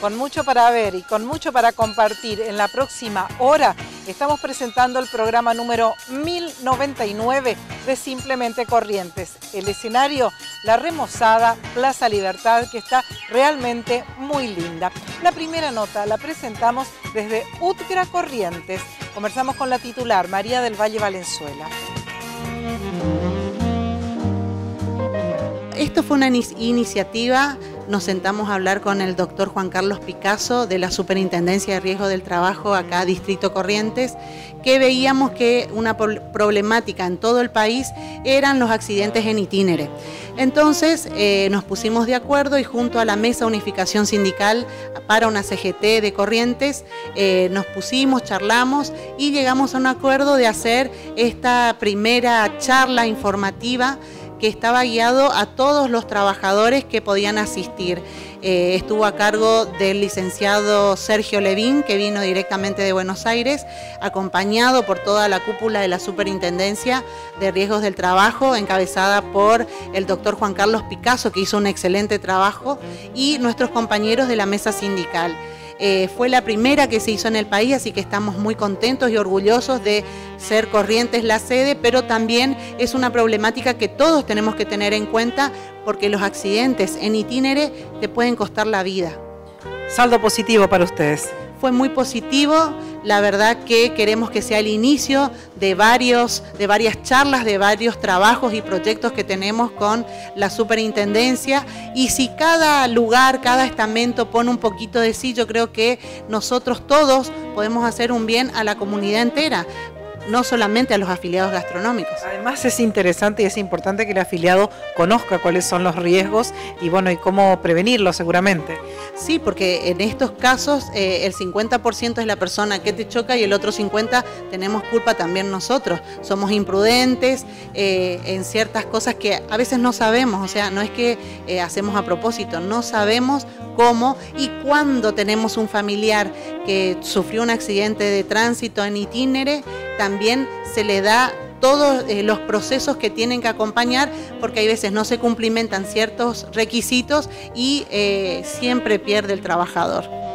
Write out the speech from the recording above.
con mucho para ver y con mucho para compartir en la próxima hora, estamos presentando el programa número 1099 de Simplemente Corrientes. El escenario, la remozada Plaza Libertad, que está realmente muy linda. La primera nota la presentamos desde Utgra Corrientes. Conversamos con la titular, María del Valle Valenzuela. Esto fue una iniciativa nos sentamos a hablar con el doctor Juan Carlos Picasso de la Superintendencia de Riesgo del Trabajo acá, Distrito Corrientes, que veíamos que una problemática en todo el país eran los accidentes en itinere. Entonces eh, nos pusimos de acuerdo y junto a la Mesa Unificación Sindical para una CGT de Corrientes eh, nos pusimos, charlamos y llegamos a un acuerdo de hacer esta primera charla informativa que estaba guiado a todos los trabajadores que podían asistir. Eh, estuvo a cargo del licenciado Sergio Levín, que vino directamente de Buenos Aires, acompañado por toda la cúpula de la Superintendencia de Riesgos del Trabajo, encabezada por el doctor Juan Carlos Picasso, que hizo un excelente trabajo, y nuestros compañeros de la mesa sindical. Eh, fue la primera que se hizo en el país, así que estamos muy contentos y orgullosos de ser Corrientes la sede, pero también es una problemática que todos tenemos que tener en cuenta porque los accidentes en itinere te pueden costar la vida. Saldo positivo para ustedes fue muy positivo. La verdad que queremos que sea el inicio de, varios, de varias charlas, de varios trabajos y proyectos que tenemos con la superintendencia. Y si cada lugar, cada estamento pone un poquito de sí, yo creo que nosotros todos podemos hacer un bien a la comunidad entera no solamente a los afiliados gastronómicos. Además es interesante y es importante que el afiliado conozca cuáles son los riesgos y bueno y cómo prevenirlos seguramente. Sí, porque en estos casos eh, el 50% es la persona que te choca y el otro 50% tenemos culpa también nosotros. Somos imprudentes eh, en ciertas cosas que a veces no sabemos, o sea, no es que eh, hacemos a propósito, no sabemos cómo y cuándo tenemos un familiar que sufrió un accidente de tránsito en itinere, también se le da todos eh, los procesos que tienen que acompañar, porque hay veces no se cumplimentan ciertos requisitos y eh, siempre pierde el trabajador.